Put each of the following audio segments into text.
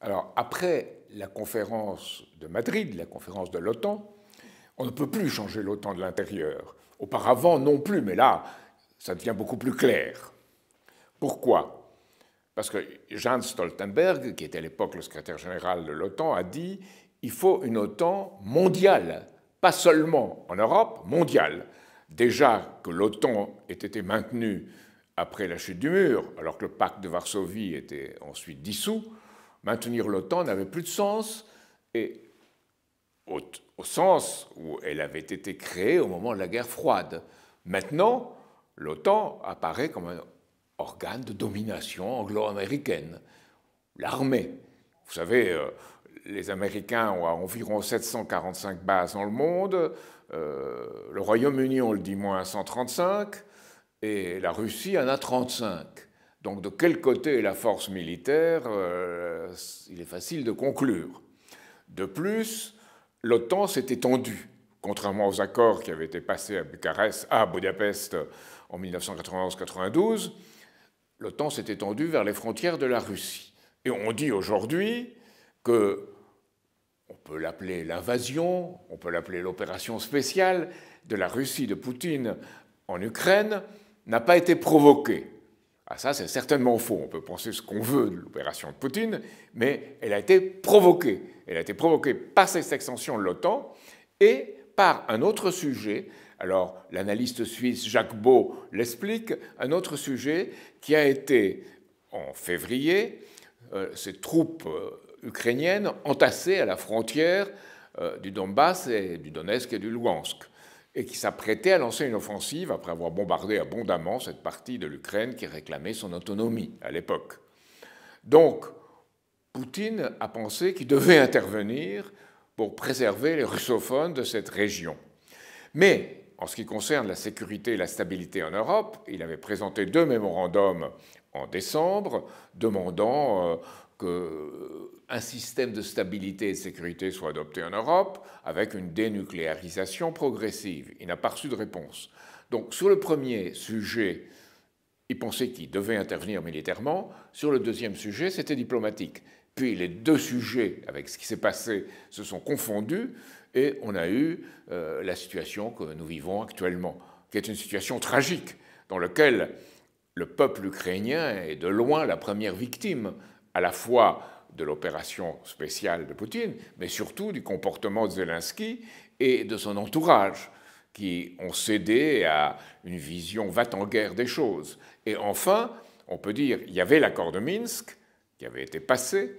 Alors, après la conférence de Madrid, la conférence de l'OTAN, on ne peut plus changer l'OTAN de l'intérieur. Auparavant, non plus, mais là, ça devient beaucoup plus clair. Pourquoi? Parce que Jens Stoltenberg, qui était à l'époque le secrétaire général de l'OTAN, a dit il faut une OTAN mondiale, pas seulement en Europe, mondiale. Déjà que l'OTAN ait été maintenue après la chute du mur, alors que le pacte de Varsovie était ensuite dissous, maintenir l'OTAN n'avait plus de sens, et au, sens où elle avait été créée au moment de la guerre froide. Maintenant, l'OTAN apparaît comme un organe de domination anglo-américaine. L'armée. Vous savez, euh, les Américains ont environ 745 bases dans le monde, euh, le Royaume-Uni, on le dit, moins 135, et la Russie en a 35. Donc de quel côté est la force militaire euh, Il est facile de conclure. De plus, l'OTAN s'est étendue, contrairement aux accords qui avaient été passés à Bucarest, à Budapest en 1991-92. L'OTAN s'est étendue vers les frontières de la Russie. Et on dit aujourd'hui que on peut l'appeler l'invasion, on peut l'appeler l'opération spéciale de la Russie de Poutine en Ukraine n'a pas été provoquée. Ah, ça, c'est certainement faux. On peut penser ce qu'on veut de l'opération de Poutine, mais elle a été provoquée. Elle a été provoquée par cette extension de l'OTAN et par un autre sujet. Alors, l'analyste suisse Jacques Beau l'explique, un autre sujet qui a été, en février, euh, ces troupes euh, ukrainiennes entassées à la frontière euh, du Donbass et du Donetsk et du Lugansk et qui s'apprêtait à lancer une offensive après avoir bombardé abondamment cette partie de l'Ukraine qui réclamait son autonomie à l'époque. Donc, Poutine a pensé qu'il devait intervenir pour préserver les russophones de cette région. Mais en ce qui concerne la sécurité et la stabilité en Europe, il avait présenté deux mémorandums en décembre demandant euh, qu'un système de stabilité et de sécurité soit adopté en Europe avec une dénucléarisation progressive. Il n'a pas reçu de réponse. Donc sur le premier sujet, il pensait qu'il devait intervenir militairement. Sur le deuxième sujet, c'était diplomatique. Puis les deux sujets, avec ce qui s'est passé, se sont confondus et on a eu euh, la situation que nous vivons actuellement, qui est une situation tragique dans laquelle le peuple ukrainien est de loin la première victime à la fois de l'opération spéciale de Poutine, mais surtout du comportement de Zelensky et de son entourage, qui ont cédé à une vision va-t-en-guerre des choses. Et enfin, on peut dire, il y avait l'accord de Minsk qui avait été passé,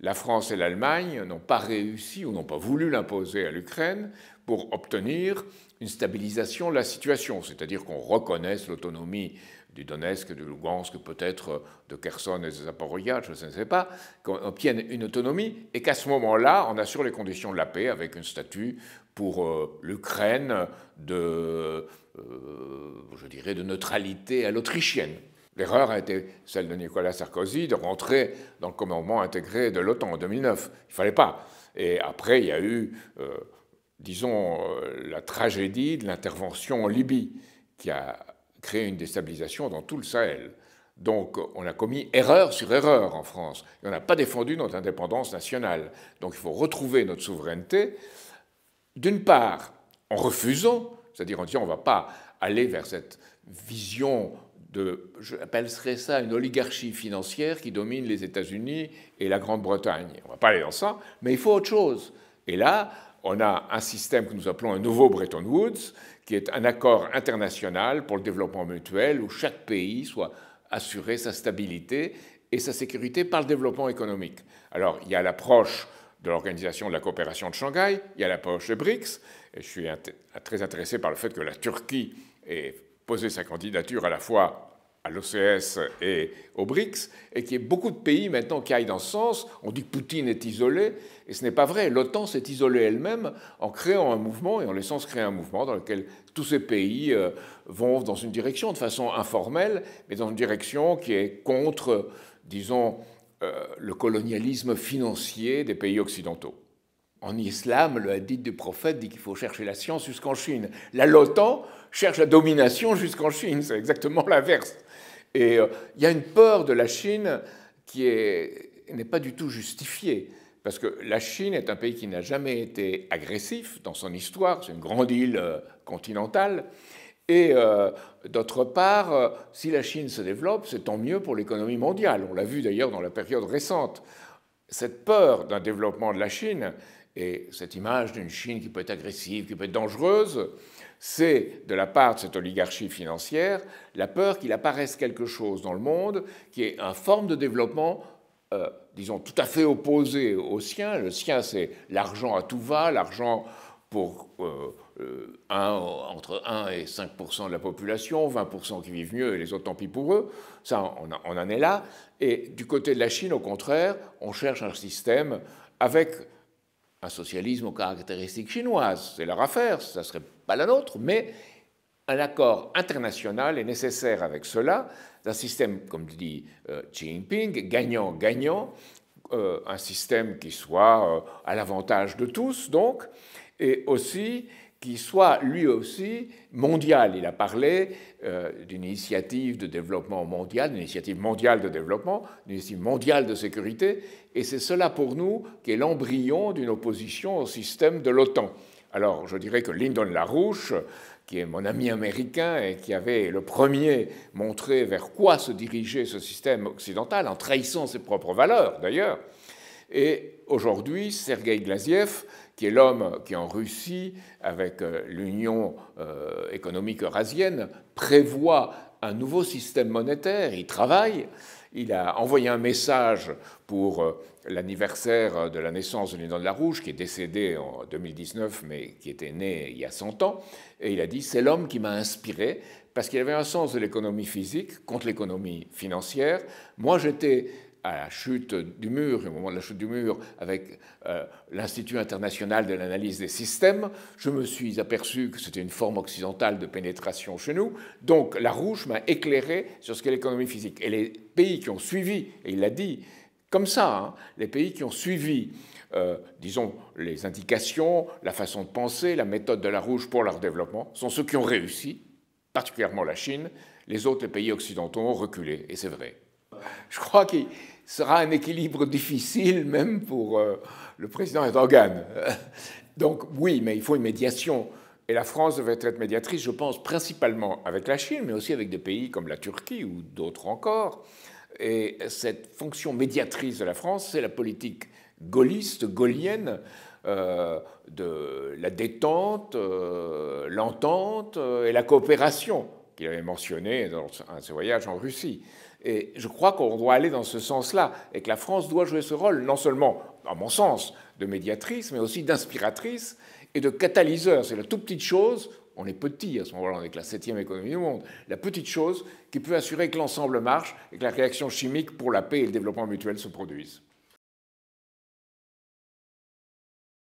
la France et l'Allemagne n'ont pas réussi ou n'ont pas voulu l'imposer à l'Ukraine pour obtenir une stabilisation de la situation, c'est-à-dire qu'on reconnaisse l'autonomie du Donetsk, du Lugansk, peut-être de Kherson et de Zaporizhia, je ne sais pas, qu'on obtienne une autonomie et qu'à ce moment-là, on assure les conditions de la paix avec un statut pour euh, l'Ukraine de, euh, je dirais, de neutralité à l'autrichienne. L'erreur a été celle de Nicolas Sarkozy de rentrer dans le commandement intégré de l'OTAN en 2009. Il ne fallait pas. Et après, il y a eu, euh, disons, la tragédie de l'intervention en Libye, qui a créer une déstabilisation dans tout le Sahel. Donc on a commis erreur sur erreur en France. Et on n'a pas défendu notre indépendance nationale. Donc il faut retrouver notre souveraineté, d'une part en refusant, c'est-à-dire en disant on ne va pas aller vers cette vision de, je appellerais ça une oligarchie financière qui domine les États-Unis et la Grande-Bretagne. On ne va pas aller dans ça, mais il faut autre chose. Et là, on a un système que nous appelons un nouveau Bretton Woods, qui est un accord international pour le développement mutuel où chaque pays soit assuré sa stabilité et sa sécurité par le développement économique. Alors, il y a l'approche de l'Organisation de la coopération de Shanghai, il y a l'approche des BRICS, et je suis très intéressé par le fait que la Turquie ait posé sa candidature à la fois à l'OCS et aux BRICS, et qu'il y ait beaucoup de pays maintenant qui aillent dans ce sens. On dit que Poutine est isolé, et ce n'est pas vrai. L'OTAN s'est isolée elle-même en créant un mouvement et en laissant se créer un mouvement dans lequel tous ces pays euh, vont dans une direction de façon informelle, mais dans une direction qui est contre, disons, euh, le colonialisme financier des pays occidentaux. En islam, le hadith du prophète dit qu'il faut chercher la science jusqu'en Chine. La l'OTAN cherche la domination jusqu'en Chine, c'est exactement l'inverse. Et euh, il y a une peur de la Chine qui est n'est pas du tout justifié. Parce que la Chine est un pays qui n'a jamais été agressif dans son histoire, c'est une grande île euh, continentale. Et euh, d'autre part, si la Chine se développe, c'est tant mieux pour l'économie mondiale. On l'a vu d'ailleurs dans la période récente. Cette peur d'un développement de la Chine et cette image d'une Chine qui peut être agressive, qui peut être dangereuse, c'est de la part de cette oligarchie financière la peur qu'il apparaisse quelque chose dans le monde qui est une forme de développement euh, disons, tout à fait opposé au sien. Le sien, c'est l'argent à tout va, l'argent pour euh, euh, entre 1 et 5% de la population, 20% qui vivent mieux et les autres, tant pis pour eux. Ça, on, on, en est là. Et du côté de la Chine, au contraire, on cherche un système avec un socialisme aux caractéristiques chinoises. C'est leur affaire, ça serait pas la nôtre, mais un accord international est nécessaire avec cela, un système, comme dit euh, Xi Jinping, gagnant-gagnant, euh, un système qui soit euh, à l'avantage de tous, donc, et aussi qui soit lui aussi mondial. Il a parlé d'une initiative de développement mondial, d'une initiative mondiale de développement, d'une initiative mondiale de sécurité, et c'est cela pour nous qui est l'embryon d'une opposition au système de l'OTAN. Alors, je dirais que Lyndon LaRouche qui est mon ami américain et qui avait le premier montré vers quoi se dirigeait ce système occidental, en trahissant ses propres valeurs d'ailleurs. Et aujourd'hui, Sergei Glaziev, qui est l'homme qui en Russie, avec euh, l'Union euh, économique eurasienne, prévoit un nouveau système monétaire, il travaille, il a envoyé un message pour euh, l'anniversaire de la naissance de Léon de la Rouge, qui est décédé en 2019, mais qui était né il y a 100 ans, et il a dit c'est l'homme qui m'a inspiré parce qu'il avait un sens de l'économie physique contre l'économie financière. Moi, j'étais à la chute du mur, au moment de la chute du mur, avec euh, l'Institut international de l'analyse des systèmes, je me suis aperçu que c'était une forme occidentale de pénétration chez nous. Donc la rouge m'a éclairé sur ce qu'est l'économie physique. Et les pays qui ont suivi, et il l'a dit comme ça, hein, les pays qui ont suivi euh, disons, les indications, la façon de penser, la méthode de la rouge pour leur développement, sont ceux qui ont réussi, particulièrement la Chine. Les autres les pays occidentaux ont reculé, et c'est vrai. Je crois qu'il sera un équilibre difficile même pour euh, le président Erdogan. Donc oui, mais il faut une médiation. Et la France devrait être médiatrice, je pense, principalement avec la Chine, mais aussi avec des pays comme la Turquie ou d'autres encore. Et cette fonction médiatrice de la France, c'est la politique gaulliste, gaulienne, euh, de la détente, euh, l'entente euh, et la coopération qu'il avait mentionné dans un de ses voyages en Russie. Et je crois qu'on doit aller dans ce sens-là, et que la France doit jouer ce rôle, non seulement, à mon sens, de médiatrice, mais aussi d'inspiratrice et de catalyseur. C'est la toute petite chose, on est petit à ce moment-là, on est la septième économie du monde, la petite chose qui peut assurer que l'ensemble marche et que la réaction chimique pour la paix et le développement mutuel se produise.